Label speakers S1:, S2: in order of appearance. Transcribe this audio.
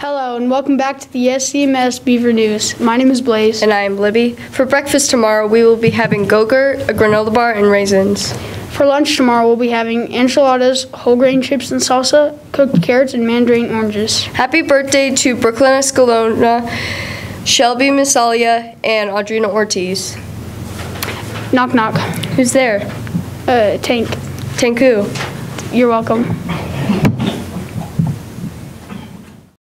S1: Hello and welcome back to the SCMS Beaver News. My name is Blaze.
S2: And I am Libby. For breakfast tomorrow, we will be having Gogurt, a granola bar, and raisins.
S1: For lunch tomorrow, we'll be having enchiladas, whole grain chips and salsa, cooked carrots, and mandarin oranges.
S2: Happy birthday to Brooklyn Escalona, Shelby Missalia, and Audrina Ortiz.
S1: Knock knock.
S2: Who's there?
S1: Uh, Tank,
S2: Tank who?
S1: you're welcome.